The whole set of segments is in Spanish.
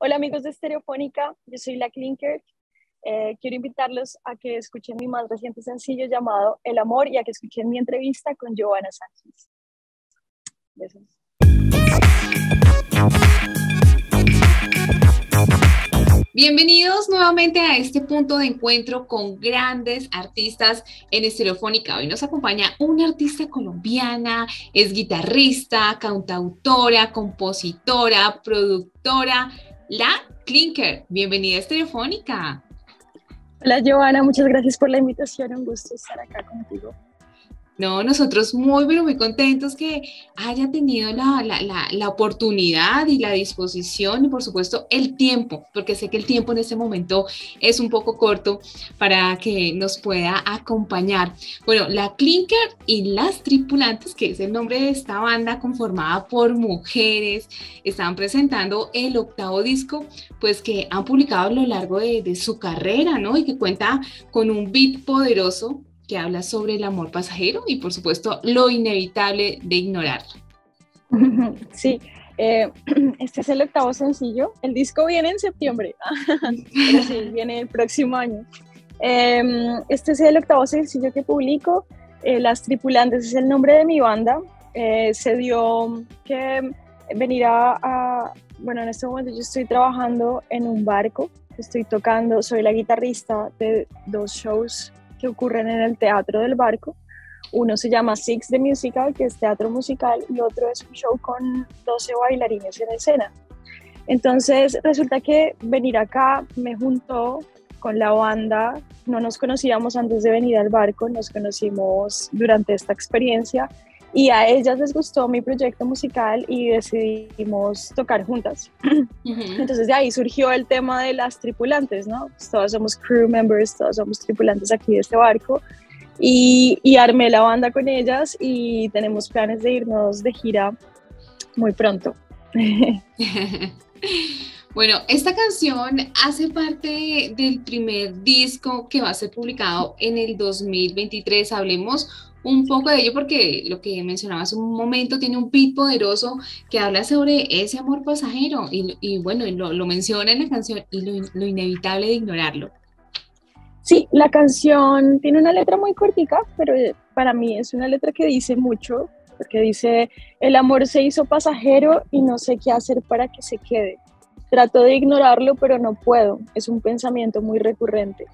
Hola amigos de Estereofónica, yo soy la Clinker. Eh, quiero invitarlos a que escuchen mi más reciente sencillo llamado El Amor y a que escuchen mi entrevista con Giovanna Sánchez. Besos. Bienvenidos nuevamente a este punto de encuentro con grandes artistas en Estereofónica. Hoy nos acompaña una artista colombiana, es guitarrista, cantautora, compositora, productora, la Clinker. Bienvenida a Estereofónica. Hola Giovanna, muchas gracias por la invitación. Un gusto estar acá contigo. No, nosotros muy, pero muy contentos que haya tenido la, la, oportunidad y la disposición y por supuesto el tiempo, porque sé que el tiempo en este momento es un poco corto para que nos pueda acompañar. Bueno, la Clinker y las tripulantes, que es el nombre de esta banda conformada por mujeres, están presentando el octavo disco, pues que han publicado a lo largo de, de su carrera, ¿no? Y que cuenta con un beat poderoso que habla sobre el amor pasajero y por supuesto lo inevitable de ignorarlo. Sí, eh, este es el octavo sencillo. El disco viene en septiembre, pero sí, viene el próximo año. Em, este es el octavo sencillo que publico. Eh, Las Tripulantes es el nombre de mi banda. Eh, se dio que venir a, bueno, en este momento yo estoy trabajando en un barco, estoy tocando, soy la guitarrista de dos shows que ocurren en el Teatro del Barco. Uno se llama Six the Musical, que es teatro musical, y otro es un show con 12 bailarines en escena. Entonces resulta que venir acá me juntó con la banda, no nos conocíamos antes de venir al barco, nos conocimos durante esta experiencia y a ellas les gustó mi proyecto musical y decidimos tocar juntas. Entonces de ahí surgió el tema de las tripulantes, ¿no? Pues todos somos crew members, todos somos tripulantes aquí de este barco y, y armé la banda con ellas y tenemos planes de irnos de gira muy pronto. Bueno, esta canción hace parte del primer disco que va a ser publicado en el 2023. Hablemos un poco de ello porque lo que mencionaba hace un momento tiene un beat poderoso que habla sobre ese amor pasajero y, bueno, lo, menciona en la canción y lo, inevitable de ignorarlo. Sí, la canción tiene una letra muy cortica, pero para mí es una letra que dice mucho, porque dice, el amor se hizo pasajero y no sé qué hacer para que se quede. Trato de ignorarlo, pero no puedo. Es un pensamiento muy recurrente.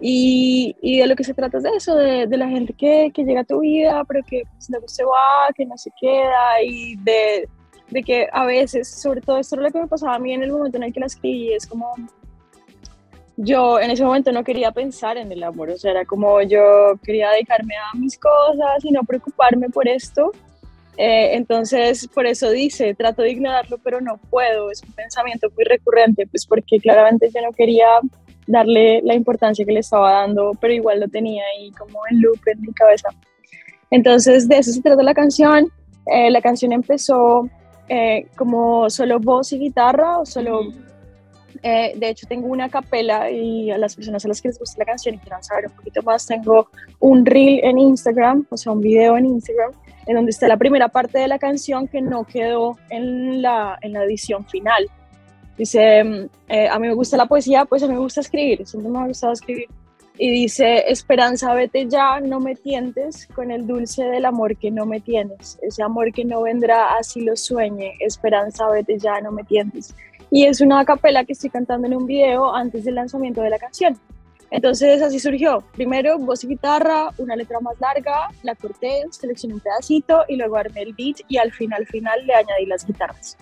Y, y, de lo que se trata es de eso, de, de la gente que, que, llega a tu vida, pero que pues, luego se va, que no se queda, y de, de, que a veces, sobre todo esto es lo que me pasaba a mí en el momento en el que la escribí, es como, yo en ese momento no quería pensar en el amor, o sea, era como yo quería dedicarme a mis cosas y no preocuparme por esto. Eh, entonces, por eso dice, trato de ignorarlo, pero no puedo, es un pensamiento muy recurrente, pues porque claramente yo no quería darle la importancia que le estaba dando, pero igual lo tenía ahí como en loop en mi cabeza. Entonces, de eso se trata la canción. Eh, la canción empezó eh, como solo voz y guitarra, o solo. Eh, de hecho, tengo una capela y a las personas a las que les gusta la canción y quieran saber un poquito más, tengo un reel en Instagram, o sea, un video en Instagram, en donde está la primera parte de la canción que no quedó en la, en la edición final. Dice, mm, eh, a mí me gusta la poesía, pues a mí me gusta escribir, siempre me ha gustado escribir. Y dice, Esperanza, vete ya, no me tientes con el dulce del amor que no me tienes. Ese amor que no vendrá, así lo sueñe. Esperanza, vete ya, no me tientes. Y es una capela que estoy cantando en un video antes del lanzamiento de la canción. Entonces así surgió. Primero voz y guitarra, una letra más larga, la corté, seleccioné un pedacito y luego armé el beat y al final, final le añadí las guitarras.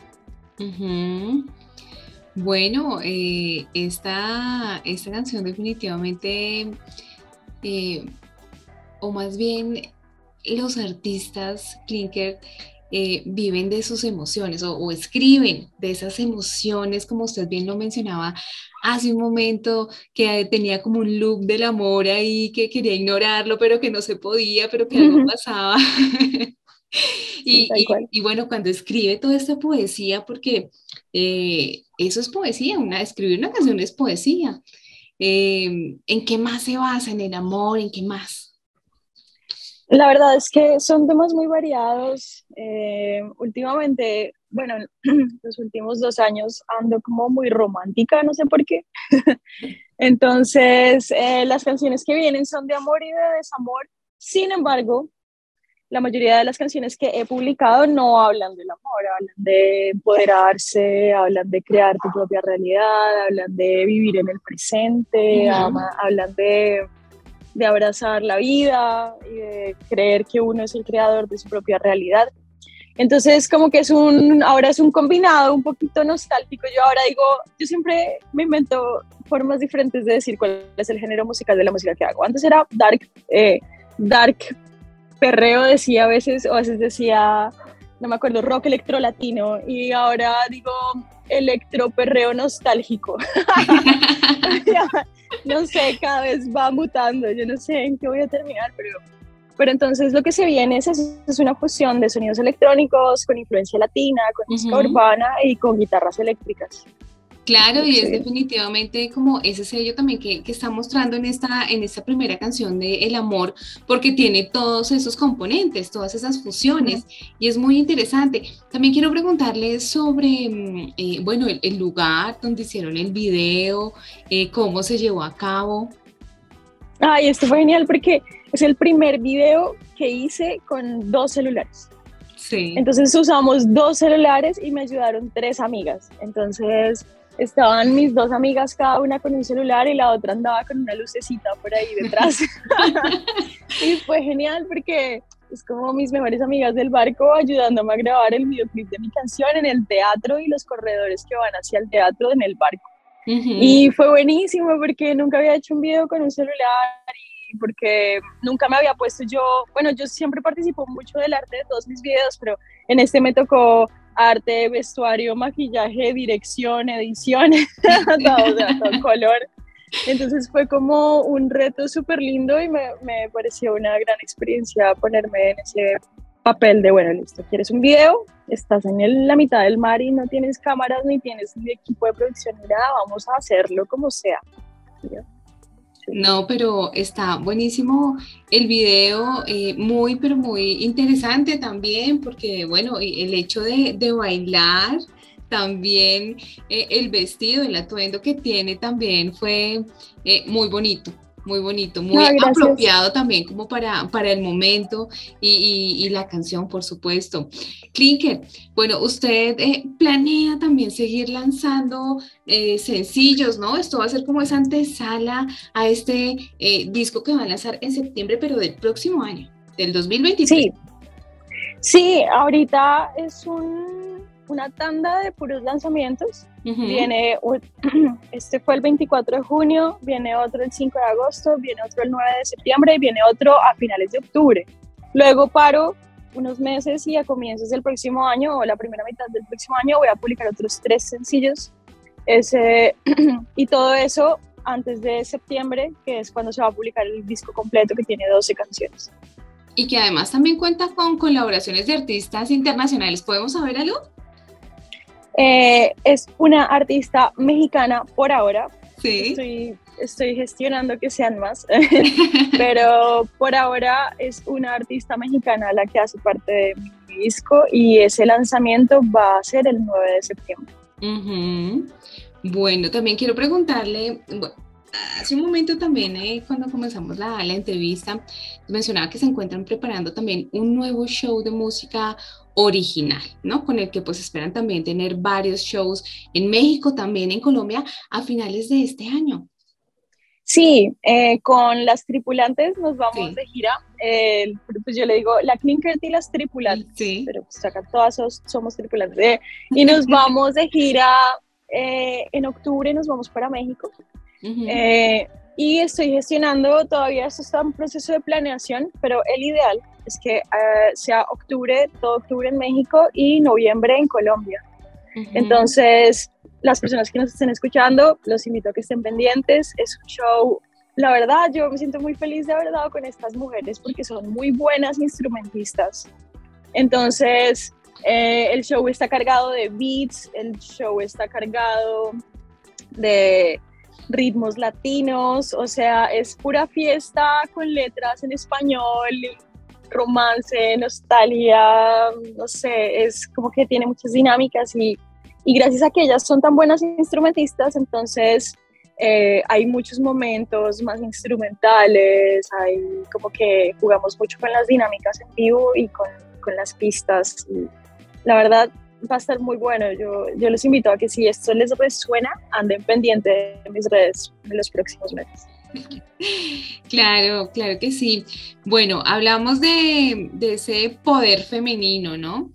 Bueno, eh, esta, esta, canción definitivamente, eh, o más bien los artistas Klinker eh, viven de sus emociones o, escriben de esas emociones, como usted bien lo mencionaba hace un momento, que tenía como un look del amor ahí, que quería ignorarlo, pero que no se podía, pero que algo pasaba. y, bueno, cuando escribe toda esta poesía, porque eh, eso es poesía, una, escribir una canción es poesía. Eh, ¿En qué más se basa? ¿En el amor? ¿En qué más? La verdad es que son temas muy variados. Eh, últimamente bueno, los últimos dos años ando como muy romántica, no sé por qué. Entonces, eh, las canciones que vienen son de amor y de desamor. Sin embargo, la mayoría de las canciones que he publicado no hablan del amor, hablan de empoderarse, hablan de crear tu propia realidad, hablan de vivir en el presente, hablan de, de abrazar la vida y de creer que uno es el creador de su propia realidad. Entonces, como que es un, ahora es un combinado un poquito nostálgico. Yo ahora digo, yo siempre me invento formas diferentes de decir cuál es el género musical de la música que hago. Antes era dark, eh, dark perreo decía a veces, o a veces decía, no me acuerdo, rock electro latino, y ahora digo electro perreo nostálgico. no sé, cada vez va mutando, yo no sé en qué voy a terminar, pero, pero entonces lo que se viene es, es una fusión de sonidos electrónicos con influencia latina, con música urbana y con guitarras eléctricas. Claro, y es definitivamente como ese sello también que, que, está mostrando en esta, en esta primera canción de El Amor, porque tiene todos esos componentes, todas esas fusiones, y es muy interesante. También quiero preguntarle sobre, mm, eh, bueno, el, lugar donde hicieron el video, eh, cómo se llevó a cabo. Ay, esto fue genial porque es el primer video que hice con dos celulares. Sí. Entonces usamos dos celulares y me ayudaron tres amigas. Entonces estaban mis dos amigas, cada una con un celular y la otra andaba con una lucecita por ahí detrás. y fue genial porque es como mis mejores amigas del barco ayudándome a grabar el videoclip de mi canción en el teatro y los corredores que van hacia el teatro en el barco. Y fue buenísimo porque nunca había hecho un video con un celular y porque nunca me había puesto yo, bueno, yo siempre participo mucho del arte de todos mis videos, pero en este me tocó arte, vestuario, maquillaje, dirección, edición, todo, todo color. Entonces fue como un reto súper lindo y me, me, pareció una gran experiencia ponerme en ese papel de, bueno, listo, ¿quieres un video? Estás en la mitad del mar y no tienes cámaras ni tienes ni equipo de producción ni nada, vamos a hacerlo como sea. No, pero está buenísimo el video, eh, muy, pero muy interesante también, porque bueno, el hecho de, bailar, también eh, el vestido, el atuendo que tiene también fue eh, muy bonito muy bonito, muy apropiado también como para, para el momento y, la canción, por supuesto. Clinker, bueno, usted eh, planea también seguir lanzando eh, sencillos, ¿no? Esto va a ser como esa antesala a este eh, disco que va a lanzar en septiembre, pero del próximo año, del 2023. Sí, sí ahorita es un, una tanda de puros lanzamientos Viene, este fue el 24 de junio, viene otro el 5 de agosto, viene otro el 9 de septiembre y viene otro a finales de octubre. Luego paro unos meses y a comienzos del próximo año o la primera mitad del próximo año voy a publicar otros tres sencillos. Ese, y todo eso antes de septiembre, que es cuando se va a publicar el disco completo que tiene 12 canciones. Y que además también cuenta con colaboraciones de artistas internacionales. ¿Podemos saber algo? Eh, es una artista mexicana por ahora. Sí. Estoy, gestionando que sean más, pero por ahora es una artista mexicana la que hace parte de mi disco y ese lanzamiento va a ser el 9 de septiembre. Bueno, también quiero preguntarle, hace un momento también, eh, cuando comenzamos la, la, entrevista, mencionaba que se encuentran preparando también un nuevo show de música original, ¿no? Con el que pues esperan también tener varios shows en México, también en Colombia, a finales de este año. Sí, eh, con las tripulantes nos vamos de gira. pues yo le digo la Clinker y las tripulantes, sí. pero pues acá todas somos, tripulantes. Eh, y nos vamos de gira en octubre, nos vamos para México. Eh, y estoy gestionando, todavía esto está en proceso de planeación, pero el ideal es que eh, sea octubre, todo octubre en México y noviembre en Colombia. Entonces, las personas que nos estén escuchando, los invito a que estén pendientes. Es un show, la verdad, yo me siento muy feliz de haber dado con estas mujeres porque son muy buenas instrumentistas. Entonces, eh, el show está cargado de beats, el show está cargado de ritmos latinos, o sea, es pura fiesta con letras en español, romance, nostalgia, no sé, es como que tiene muchas dinámicas y, y gracias a que ellas son tan buenas instrumentistas, entonces eh, hay muchos momentos más instrumentales, hay como que jugamos mucho con las dinámicas en vivo y con, con las pistas. la verdad va a estar muy bueno. Yo, yo invito a que si esto les resuena, anden pendiente de mis redes en los próximos meses. Claro, claro que sí. Bueno, hablamos de, de ese poder femenino, ¿no?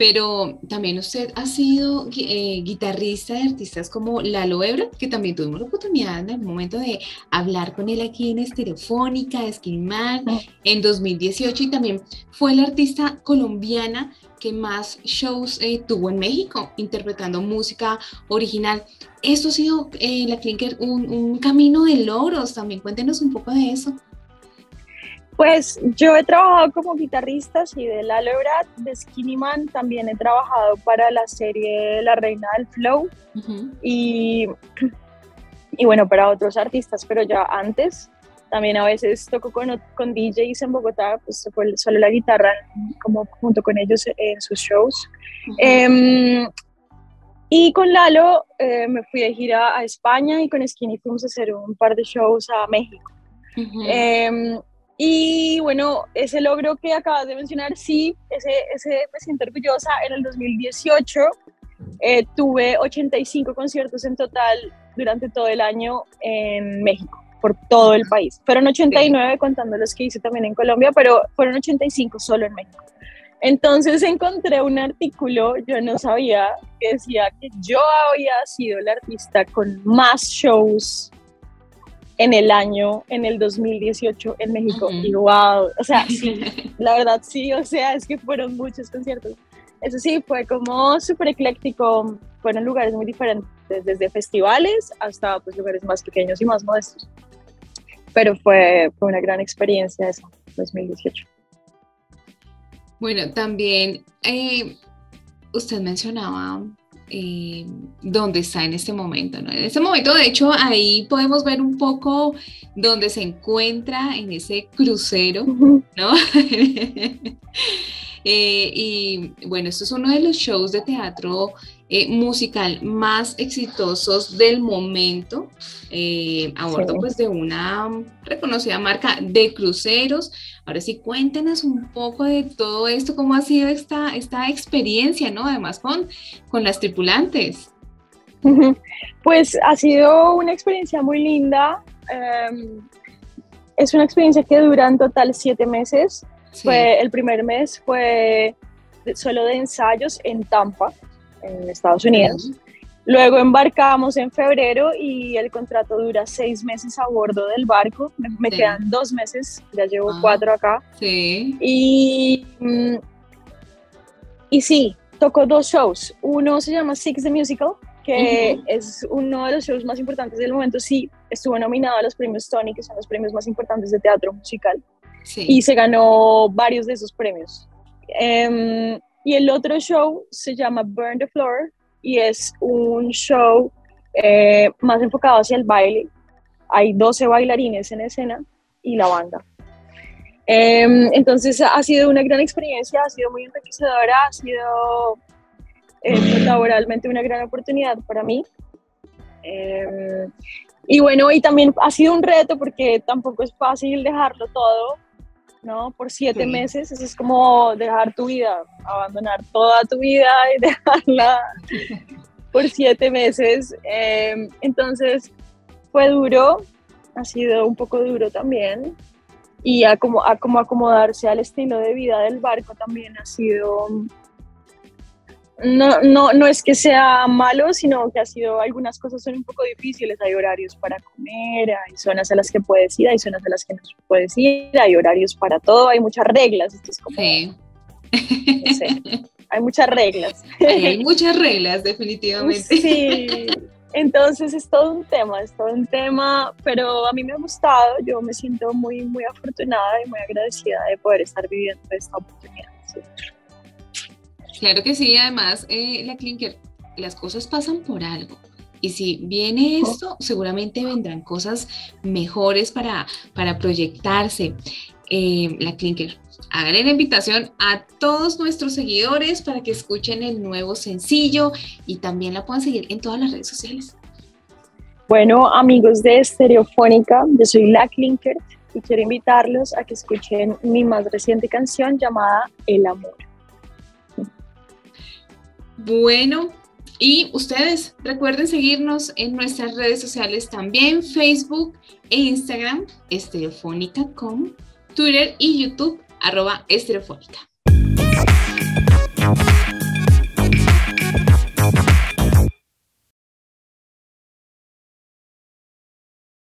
Pero también usted ha sido eh, guitarrista de artistas como Lalo Ebra, que también tuvimos la oportunidad en el momento de hablar con él aquí en Estereofónica, de Skinman, en 2018, y también fue la artista colombiana que más shows eh, tuvo en México, interpretando música original. Esto ha sido, eh, la Clinker, un, un camino de logros también. Cuéntenos un poco de eso. Pues yo he trabajado como guitarrista, sí, de La Brad, de Skinny Man, también he trabajado para la serie La Reina del Flow y, y bueno, para otros artistas, pero ya antes también a veces toco con, con DJs en Bogotá, pues solo la guitarra como junto con ellos en sus shows. Em, y con Lalo eh, me fui de gira a España y con Skinny fuimos a hacer un par de shows a México. Y bueno, ese logro que acabas de mencionar, sí, ese, ese me siento orgullosa. En el 2018 eh, tuve 85 conciertos en total durante todo el año en México, por todo el país. Fueron 89 contando los que hice también en Colombia, pero fueron 85 solo en México. Entonces encontré un artículo, yo no sabía, que decía que yo había sido la artista con más shows en el año, en el 2018 en México. Y wow, o sea, sí, la verdad sí, o sea, es que fueron muchos conciertos. Eso sí, fue como súper ecléctico, fueron lugares muy diferentes, desde festivales hasta pues, lugares más pequeños y más modestos. Pero fue, fue una gran experiencia eso, 2018. Bueno, también eh, usted mencionaba eh, dónde está en este momento. ¿no? En este momento, de hecho, ahí podemos ver un poco dónde se encuentra en ese crucero, ¿no? Eh, y bueno, esto es uno de los shows de teatro eh, musical más exitosos del momento, eh, a bordo pues de una reconocida marca de cruceros. Ahora sí, cuéntenos un poco de todo esto, cómo ha sido esta, esta experiencia, ¿no? Además con, con las tripulantes. Pues ha sido una experiencia muy linda. Em, es una experiencia que dura en total siete meses. Fue, el primer mes fue solo de ensayos en Tampa, en Estados Unidos. Luego embarcamos en febrero y el contrato dura seis meses a bordo del barco. Me, quedan dos meses, ya llevo ah, cuatro acá. Sí. Y, mm, y sí, tocó dos shows. Uno se llama Six the Musical, que es uno de los shows más importantes del momento. Sí, estuvo nominado a los premios Tony, que son los premios más importantes de teatro musical. Sí. Y se ganó varios de esos premios. Em, y el otro show se llama Burn the Floor y es un show eh, más enfocado hacia el baile. Hay 12 bailarines en escena y la banda. Em, entonces ha sido una gran experiencia, ha sido muy enriquecedora, ha sido eh, laboralmente una gran oportunidad para mí. Em, y bueno, y también ha sido un reto porque tampoco es fácil dejarlo todo ¿no? Por siete meses, eso es como dejar tu vida, abandonar toda tu vida y dejarla por siete meses. Em, entonces, fue duro, ha sido un poco duro también. Y a como, a como acomodarse al estilo de vida del barco también ha sido no, no, no es que sea malo, sino que ha sido, algunas cosas son un poco difíciles, hay horarios para comer, hay zonas a las que puedes ir, hay zonas a las que no puedes ir, hay horarios para todo, hay muchas reglas, esto es como, sí. hay muchas reglas. Hay, muchas reglas, definitivamente. Sí, entonces es todo un tema, es todo un tema, pero a mí me ha gustado, yo me siento muy, muy afortunada y muy agradecida de poder estar viviendo esta oportunidad. Claro que sí, además, eh, la Clinker, las cosas pasan por algo. Y si viene esto, seguramente vendrán cosas mejores para, para proyectarse. eh, la Clinker. Hagan la invitación a todos nuestros seguidores para que escuchen el nuevo sencillo y también la puedan seguir en todas las redes sociales. Bueno, amigos de Estereofónica, yo soy la Clinker y quiero invitarlos a que escuchen mi más reciente canción llamada El Amor. Bueno, y ustedes recuerden seguirnos en nuestras redes sociales también, Facebook e Instagram, estereofónica.com, Twitter y YouTube, arroba estereofónica.